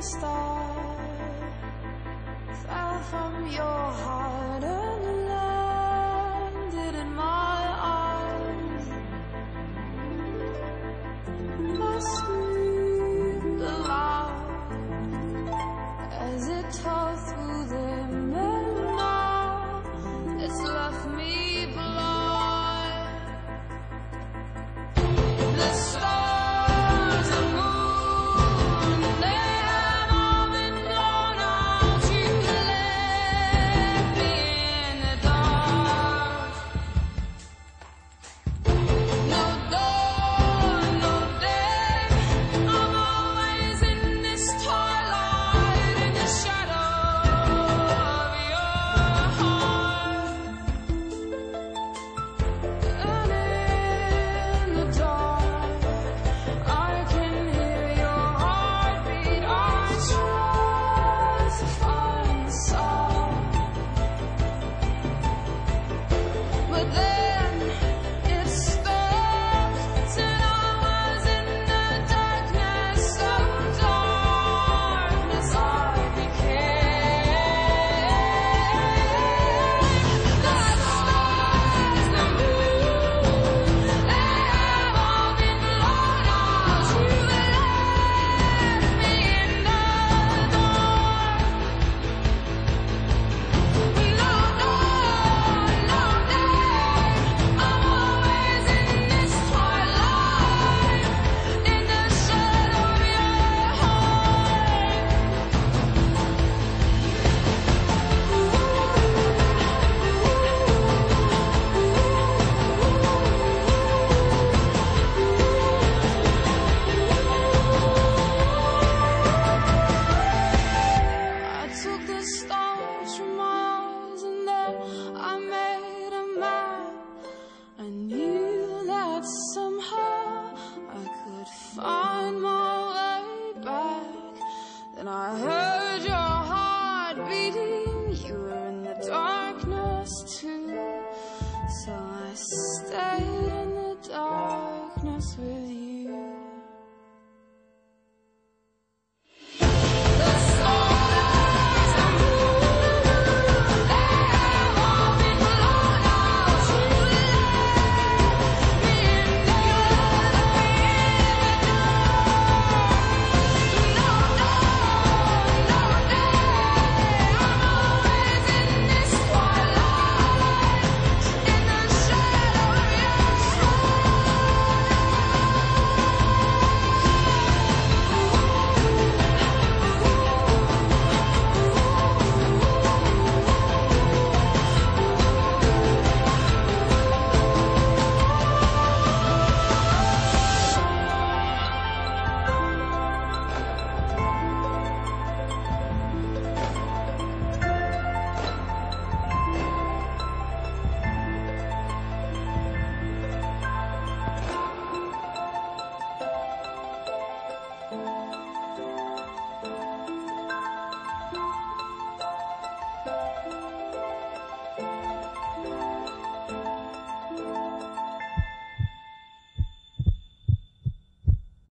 star fell from your heart that somehow I could find my way back. Then I heard your heart beating, you were in the darkness too. So I stayed in the darkness